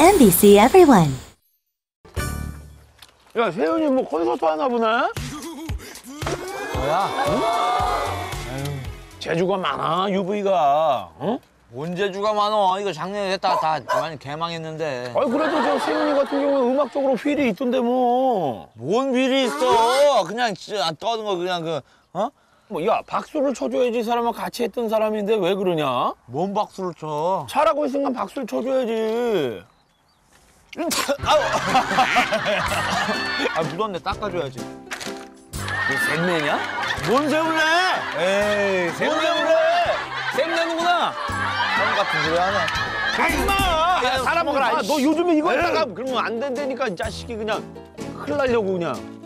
NBC Everyone. 야, 세윤이 뭐 콘서트 하나 보네? 뭐야? 재주가 많아, UV가. 어? 언제주가 많어? 이거 작년에 했다 다 많이 개망했는데. 아니, 그래도 저 세윤이 같은 경우는 음악적으로 휠이 있던데 뭐. 뭔 비리 있어? 그냥 진짜 떠는 거 그냥 그 어? 뭐, 야, 박수를 쳐줘야지 이 사람은 같이 했던 사람인데 왜 그러냐? 뭔 박수를 쳐? 잘하고 있으니까 박수를 쳐줘야지. 아우. 아 묻었네 닦아줘야지. 너 샘내냐? 뭔 세울래? 에이, 뭔. 세울래? 샘내는구나. 형 같은 소리 하네. 임마! 야, 야, 사람 먹어라. 이씨. 너 요즘에 이거. 했다가 그러면 안 된다니까 이 자식이 그냥 큰일 나려고 그냥.